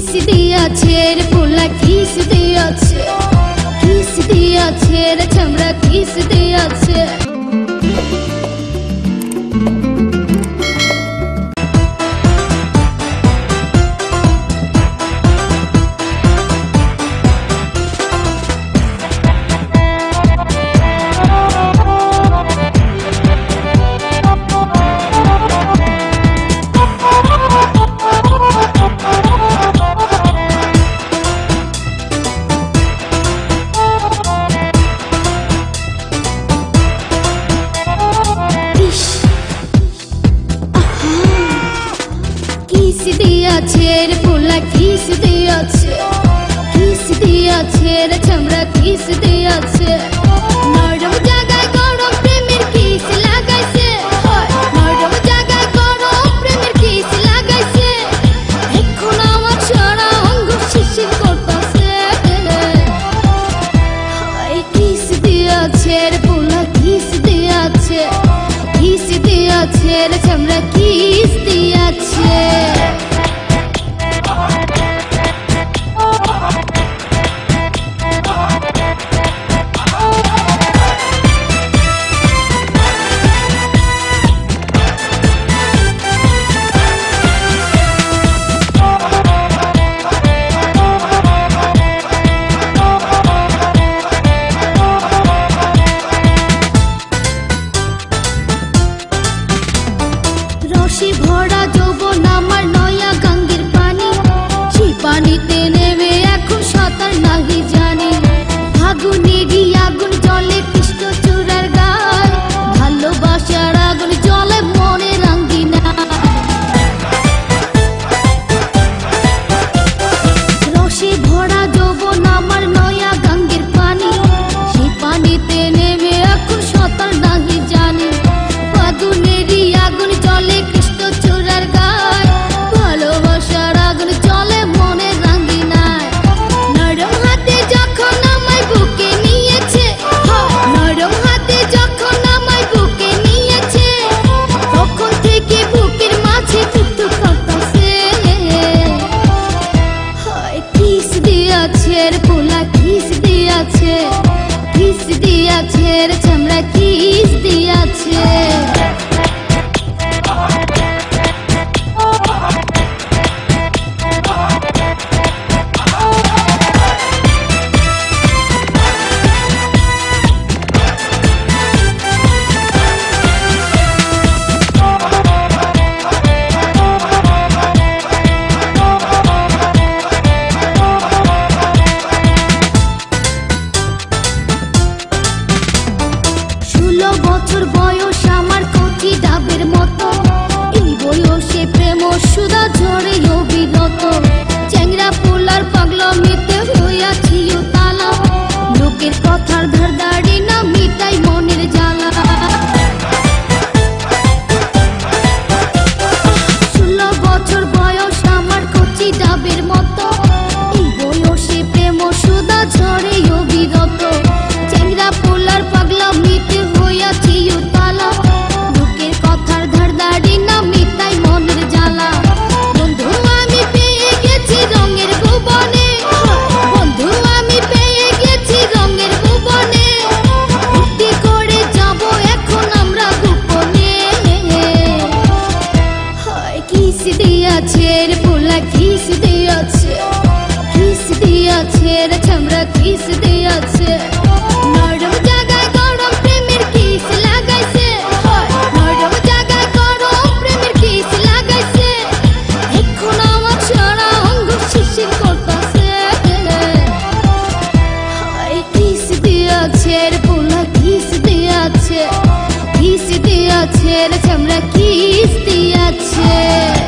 Kiss দিয়াছে রে পোলা কিস দিয়াছে কিস দিয়াছে রে চামড়া কিস দিয়াছে। কিস দিয়াছে রে পোলা কিস দিয়াছে কিস দিয়াছে রে চামড়া কিস দিয়াছে নরম জায়গায় গরম প্রেমের কিস লাগাইছে। নরম জায়গায় গরম প্রেমের কিস লাগাইছে। এখন আমার সারা অঙ্গ শিশির করতেছে হাই কিস দিয়াছে রে পোলা কিস দিয়াছে কিস দিয়াছে রে চামড়া কিস দিয়াছে পানিতে নেমে এখন আগুনেরই আগুন চলে কৃষ্ণ চূড়ার গায়। ভালোবাসার আগুন চলে মনে রাঙ্গি নাই নরম হাতে যখন আমায় বুকে নিয়েছে নরম হাতে যখন আমায় বুকে নিয়েছে, তখন থেকে বুকের মাঝে টুকটুক করতেছে। হায় কিস দিয়াছে পোলা, কিস দিয়াছে। দিয়াছে রে চামড়া কিস দিয়াছে। দিয়াছে? কিস দিয়াছে রে চামড়া কিস দিয়াছে।